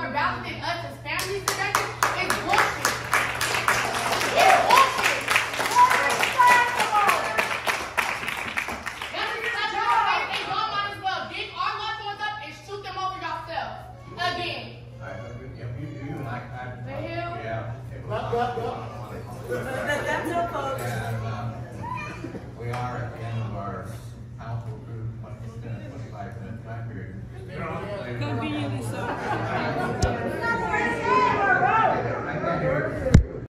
more about than us as families together is bullshit. It's bullshit. Again. I, I, yeah, you, you, I, I, the uh, hell? Yeah. Well, well, well. That's it, folks. Um, we are at the end of our council group 25 minute time period.